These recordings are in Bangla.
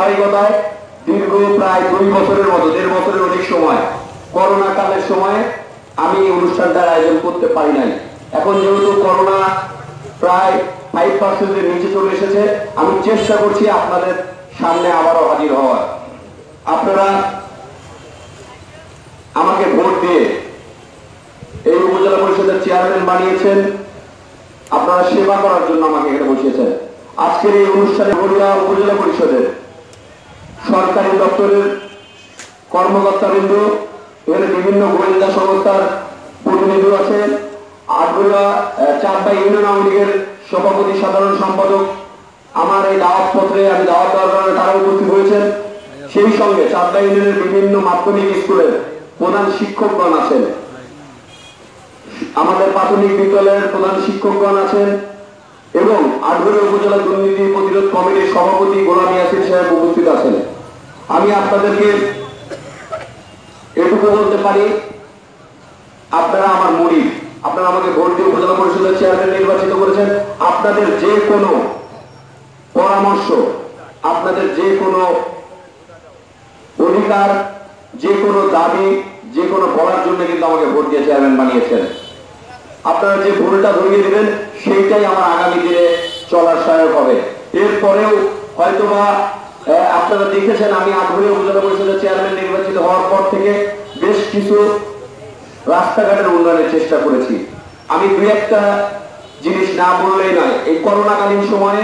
ধারাবাহিকতায় দীর্ঘ প্রায় দুই বছরের মতো, দেড় বছরের অধিক সময় করোনা কালের সময় আমি অনুষ্ঠানটার আয়োজন করতে পারি নাই। এখন যেহেতু করোনা প্রায় ফাইভ পার্সেন্টের নিচে চলে এসেছে, আমি চেষ্টা করছি আপনাদের সামনে আবারও হাজির হওয়ার। আপনারা আমাকে ভোট দিয়ে এই উপজেলা পরিষদের চেয়ারম্যান বানিয়েছেন। আপনারা সেবা করার জন্য আমাকে এখানে বসিয়েছেন। আজকের এই অনুষ্ঠানে উপজেলা পরিষদের সরকারি দপ্তরের কর্মকর্তাবৃন্দ, এখানে বিভিন্ন গোয়েন্দা সংস্থার প্রতিনিধি আছেন আটগুলা চারটা ইউনিয়ন আওয়ামী লীগের সভাপতি, সাধারণ সম্পাদক। আমার এই দাওয়াত পত্রে আমি দাওয়াত দেওয়ার কারণে তারা উপস্থিত হয়েছেন। সেই সঙ্গে চারটা ইউনিয়নের বিভিন্ন মাধ্যমিক স্কুলের প্রধান শিক্ষকগণ আছেন। আমাদের প্রাথমিক বিদ্যালয়ের প্রধান শিক্ষকগণ আছেন এবং আটগড়ে উপজেলা দুর্নীতি প্রতিরোধ কমিটির সভাপতি গোলাম ইয়াসির সাহেব উপস্থিত আছেন। আমি আপনাদেরকে এটুকু বলতে পারি, আপনারা আমার মুড়ি, আপনারা আমাকে ভোট দিয়ে উপজেলা পরিষদের চেয়ারম্যান নির্বাচিত করেছেন। আপনাদের যে কোনো পরামর্শ, আপনাদের যে কোনো অধিকার, যে কোনো দাবি, যে কোনো বলার জন্য কিন্তু আমাকে ভোট দিয়ে চেয়ারম্যান বানিয়েছেন। আপনারা যে ভুলটা ধরিয়ে দিবেন, সেইটাই আমার আগামী দিনে চলার সহায়ক হবে। এরপরেও হয়তোবা আপনারা দেখেছেন, আমি আগ্রহী উপজেলা পরিষদের চেয়ারম্যান নির্বাচিত হওয়ার পর থেকে বেশ কিছু রাস্তাঘাটের উন্নয়নের চেষ্টা করেছি। আমি দুই একটা জিনিস না বললেই নয়, এই করোনাকালীন সময়ে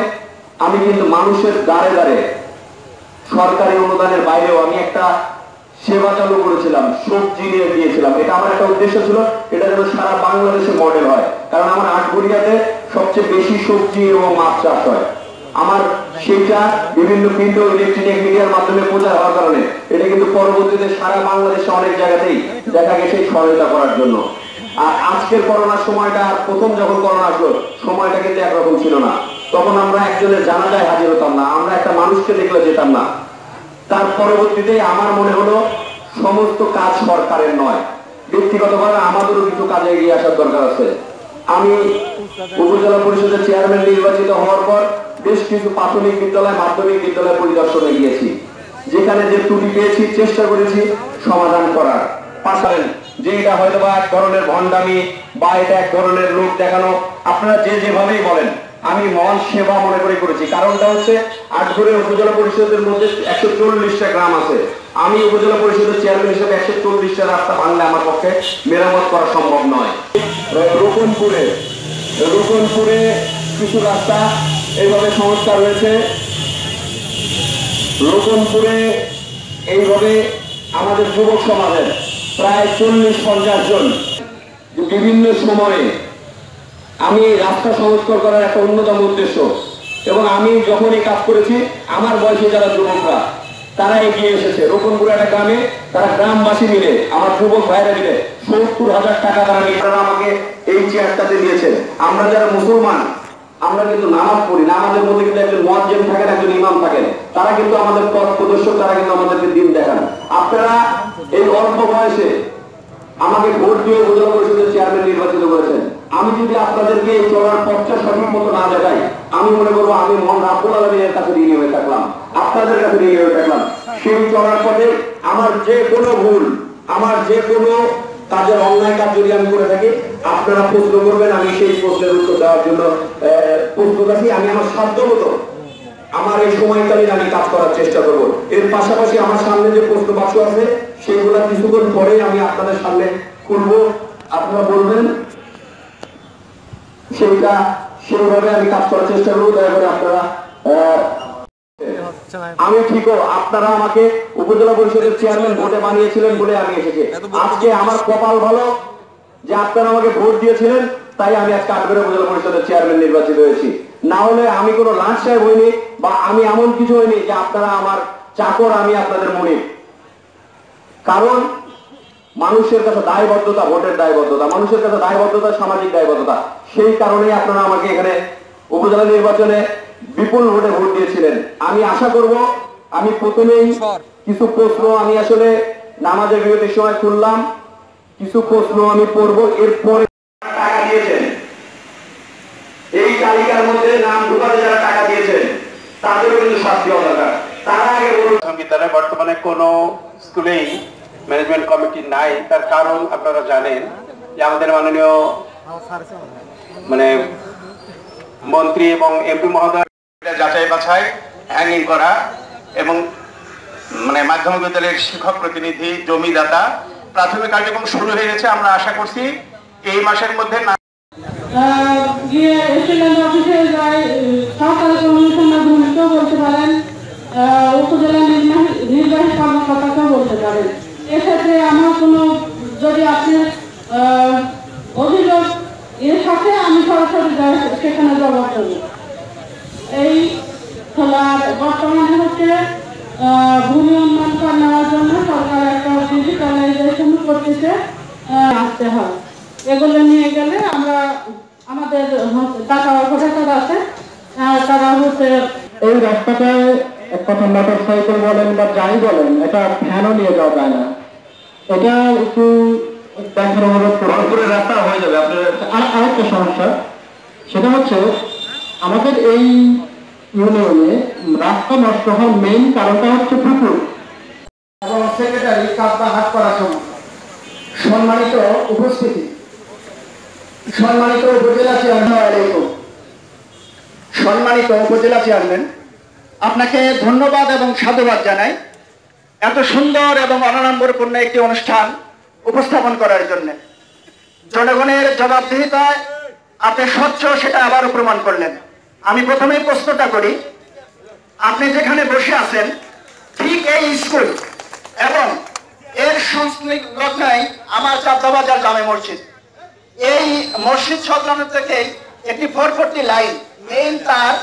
আমি কিন্তু মানুষের দ্বারে দ্বারে সরকারি অনুদানের বাইরেও আমি একটা সেবা চালু করেছিলাম, সবজি নিয়ে দিয়েছিলাম এটা আমার একটা উদ্দেশ্য ছিল, এটা যেন সারা বাংলাদেশে মডেল হয়। কারণ আমার আটগড়িয়াতে সবচেয়ে বেশি সবজি এবং মাছ চাষ হয়। আমার সেইটা বিভিন্ন প্রিন্ট ইলেকট্রনিক মিডিয়ার মাধ্যমে প্রচার হওয়ার কারণে এটা কিন্তু পরবর্তীতে সারা বাংলাদেশে অনেক জায়গাতেই দেখা গেছে সহায়তা করার জন্য। আর আজকের করোনার সময়টা, প্রথম যখন করোনা আসলো, সময়টা কিন্তু একরকম ছিল না। তখন আমরা একজনের জানাজায় হাজির হতাম না, আমরা একটা মানুষকে দেখলে যেতাম না। তার পরবর্তীতে আমার মনে হলো, সমস্ত কাজ সরকারের নয়। ব্যক্তিগতভাবে আমাদেরও কিছু কাজে এগিয়ে আসার দরকার আছে। আমি উপজেলা পরিষদের চেয়ারম্যান নির্বাচিত হওয়ার পর বেশ কিছু প্রাথমিক বিদ্যালয়, মাধ্যমিক বিদ্যালয় পরিদর্শনে গিয়েছি। যেখানে যে ত্রুটি পেয়েছি, চেষ্টা করেছি সমাধান করার। পাশাপাশি যে এটা হয়তো বা এক ধরনের ভণ্ডামি বা এটা এক ধরনের লোক দেখানো, আপনারা যে যেভাবেই বলেন, আমি মন সেবা মনে করে করেছি। কারণটা হচ্ছে, আটঘরে উপজেলা পরিষদের মধ্যে একশো চল্লিশটা গ্রাম আছে। আমি উপজেলা পরিষদের চেয়ারম্যান হিসেবে একশো চল্লিশটা রাস্তা ভাঙলে আমার পক্ষে মেরামত করা সম্ভব নয়। রোপণপুরে রোপণপুরে কিছু রাস্তা এইভাবে সংস্কার হয়েছে। রোপণপুরে এইভাবে আমাদের যুবক সমাজের প্রায় চল্লিশ পঞ্চাশ জন বিভিন্ন সময়ে আমি রাস্তা সংস্কার করার একটা অন্যতম উদ্দেশ্য। এবং আমি যখন এই কাজ করেছি, আমার বয়সে যারা যুবকরা, তারা এগিয়ে এসেছে। রোপণপুর একটা গ্রামে তারা গ্রামবাসী মিলে, আমার যুবক ভাইরা মিলে সত্তর হাজার টাকা তারা নিয়ে তারা আমাকে এই চেয়ারটাতে দিয়েছেন আমরা যারা মুসলমান আমরা কিন্তু নামাজ পড়ি, নামাজের মধ্যে কিন্তু একজন মজ্জেম থাকেন, একজন ইমাম থাকেন। তারা কিন্তু আমাদের পথ প্রদর্শক, তারা কিন্তু আমাদেরকে দিন দেখান। আপনারা এই অল্প বয়সে আমাকে ভোট দিয়ে উপজেলা পরিষদের চেয়ারম্যান নির্বাচিত করেছেন। আমি যদি আপনাদেরকে এই চলার পথটা সঠিক মতো না দেখাই, আমি মনে করব আমি মন রাব্বুল আলমীর কাছে ঋণী হয়ে থাকলাম, আপনাদের কাছে ঋণী হয়ে থাকলাম। সেই চলার পথে আমার যে কোনো ভুল, আমার যে কোনো কাজের অন্যায় কাজ যদি আমি করে থাকি, আপনারা প্রশ্ন করবেন, আমি সেই প্রশ্নের উত্তর দেওয়ার জন্য প্রস্তুত আছি আমি আমার সাধ্য মতো আমার এই সময়কালীন আমি কাজ করার চেষ্টা করব। এর পাশাপাশি আমার সামনে যে প্রশ্ন বাক্স আছে, সেগুলো কিছুক্ষণ পরে আমি আপনাদের সামনে খুলব। আপনারা বলবেন, সেইটা সেইভাবে আমি কাজ করার চেষ্টা করব। দয়া করে আপনারা আমি ঠিকও আপনারা আমাকে উপজেলা পরিষদের চেয়ারম্যান ভোটে বানিয়েছিলেন বলে আমি এসেছি। আজকে আমার কপাল ভালো যে আপনারা আমাকে ভোট দিয়েছিলেন তাই আমি আজকে আটগড়ে উপজেলা পরিষদের চেয়ারম্যান নির্বাচিত হয়েছি। না হলে আমি কোনো লাঞ্চ সাহেব হইনি বা আমি এমন কিছু হইনি যে আপনারা আমার চাকর আমি আপনাদের মনে কারণ মানুষের কাছে দায়বদ্ধতা ভোটের দায়বদ্ধতা মানুষের কাছে দায়বদ্ধতা সামাজিক দায়বদ্ধতা। সেই কারণেই আপনারা আমাকে এখানে উপজেলা নির্বাচনে বিপুল ভোটে ভোট দিয়েছিলেন। আমি আশা করব আমি প্রথমেই কিছু প্রশ্ন আমি আসলে নামাজের বিরতির সময় খুললাম কিছু প্রশ্ন আমি পড়ব এরপরে টাকা দিয়েছেন। এই তালিকার মধ্যে নাম ঢুকাতে যারা টাকা দিয়েছেন তাদেরও কিন্তু শাস্তি হওয়া দরকার। তারা আগে বিদ্যালয়ে বর্তমানে কোনো স্কুলেই ম্যানেজমেন্ট কমিটি নাই। তার কারণ আপনারা জানেন যে আমাদের মাননীয় মানে মন্ত্রী এবং এমপি মহোদয় যাচাই বাছাই হ্যাঙ্গিং করা এবং মানে মাধ্যমিক বিদ্যালয়ের শিক্ষক প্রতিনিধি, জমিদাতা, প্রাথমিক কার্যক্রম শুরু হয়ে গেছে, আমরা আশা করছি এই মাসের মধ্যে না এক্ষেত্রে আমার কোনো যদি আপনি অভিযোগ এর সাথে আমি সরাসরি সেখানে জবাব দেবো এই খেলার বর্তমানে হচ্ছে ভূমি উন্নয়ন কর নেওয়ার জন্য সরকার একটা ডিজিটালাইজেশন করতেছে আসতে হয়। এগুলো নিয়ে গেলে আমরা আমাদের টাকা অপারেটর আছে আহ, তারা হচ্ছে এই রাস্তাটায় এক কথা মোটর সাইকেল বলেন বা যাই বলেন এটা ফ্যানও নিয়ে যাওয়া যায় না। এটা একটু দেখার অনুরোধ রাস্তা হয়ে যাবে আপনার আর আরেকটা সমস্যা, সেটা হচ্ছে আমাদের এই ইউনিয়নে রাস্তা নষ্ট হওয়ার মেইন কারণটা হচ্ছে পুকুর। এবং সেক্রেটারি কাপড়া হাত করার সময় সম্মানিত উপস্থিতি, সম্মানিত উপজেলা চেয়ারম্যান সম্মানিত উপজেলা চেয়ারম্যান আপনাকে ধন্যবাদ এবং সাধুবাদ জানাই এত সুন্দর এবং অনাড়ম্বরপূর্ণ একটি অনুষ্ঠান উপস্থাপন করার জন্য। জনগণের জবাবদিহিতায় আপনি স্বচ্ছ সেটা আবারও প্রমাণ করলেন। আমি প্রথমেই প্রশ্নটা করি, আপনি যেখানে বসে আছেন, ঠিক এই স্কুল এবং এর সংলগ্নায় আমার চাপদাবাজার জামে মসজিদ। এই মসজিদ সংলগ্ন থেকে একটি ফোর ফোরটি লাইন মেইন তার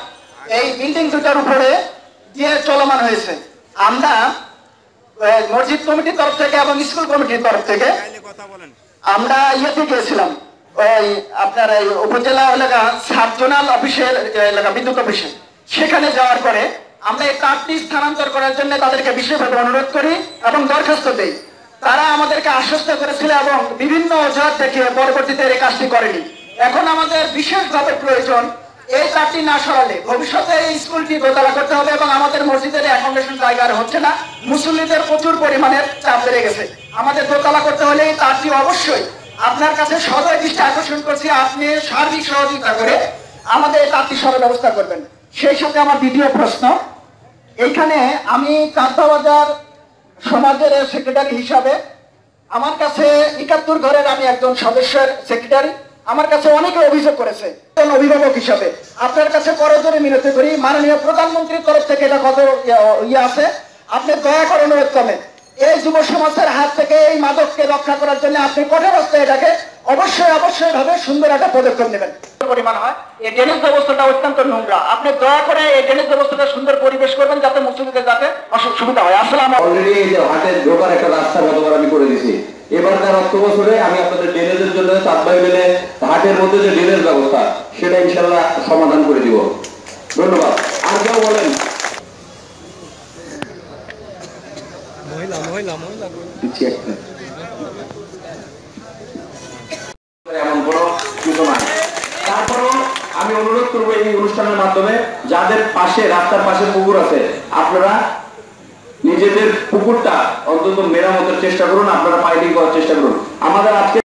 এই বিল্ডিং দুটার উপরে দিয়ে চলমান হয়েছে। আমরা মসজিদ কমিটির তরফ থেকে এবং স্কুল কমিটির তরফ থেকে আমরা ইয়েতে গিয়েছিলাম। ওই আপনার এই উপজেলা এলাকা সাব অফিসের এলাকা, বিদ্যুৎ অফিসে। সেখানে যাওয়ার পরে আমরা এই কার্ডটি স্থানান্তর করার জন্য তাদেরকে বিশেষভাবে অনুরোধ করি এবং দরখাস্ত দেই। তারা আমাদেরকে আশ্বস্ত করেছিল এবং বিভিন্ন অজুহাত থেকে পরবর্তীতে এই কাজটি করেনি। এখন আমাদের বিশেষভাবে প্রয়োজন এই কার্ডটি না সরালে ভবিষ্যতে এই স্কুলটি দোতলা করতে হবে এবং আমাদের মসজিদের অ্যাকোমোডেশন জায়গা আর হচ্ছে না, মুসল্লিদের প্রচুর পরিমাণের চাপ বেড়ে গেছে। আমাদের দোতলা করতে হলে এই তারটি অবশ্যই আপনার কাছে সদয় দৃষ্টি আকর্ষণ করছি, আপনি সার্বিক সহযোগিতা করে আমাদের এই তারটি সরার ব্যবস্থা করবেন। সেই সাথে আমার দ্বিতীয় প্রশ্ন, এইখানে আমি কান্তাবাজার সমাজের সেক্রেটারি হিসাবে আমার কাছে একাত্তর ঘরের আমি একজন সদস্যের সেক্রেটারি আমার কাছে অনেকে অভিযোগ করেছে। অভিভাবক হিসাবে। আপনার কাছে করজোরে মিনতি করি। মাননীয় প্রধানমন্ত্রীর তরফ থেকে এটা কত ইয়ে- ইয়ে আছে? আপনি দয়া করে অনুরোধ এই যুব সমাজের হাত থেকে এই মাদককে রক্ষা করার জন্য আপনি কঠোর অবস্থায় এটাকে অবশ্যই অবশ্যই ভাবে সুন্দর একটা পদক্ষেপ নেবেন। পরিমাণ হয়। এই ড্রেনেজ ব্যবস্থাটা অত্যন্ত নোংরা। আপনি দয়া করে এই ড্রেনেজ ব্যবস্থাটা সুন্দর পরিবেশ করবেন যাতে মুসলিমদের যাতে অসুখ সুবিধা হয়। আসসালাম অলরেডি এই যে ঢোকার একটা রাস্তা গতবার আমি করে দিছি এবারকার অর্থ বছরে আমি আপনাদের ড্রেনেজের জন্য চার ভাই মিলে হাটের মধ্যে যে ড্রেনেজ ব্যবস্থা সেটা ইনশাল্লাহ সমাধান করে দিব। ধন্যবাদ। আর কেউ বলেন? এমন কোনো কিছু নাই। তারপরও আমি অনুরোধ করব এই অনুষ্ঠানের মাধ্যমে যাদের পাশে রাস্তার পাশে পুকুর আছে আপনারা নিজেদের পুকুরটা অন্তত মেরামতের চেষ্টা করুন আপনারা পাইলিং করার চেষ্টা করুন। আমাদের আজকে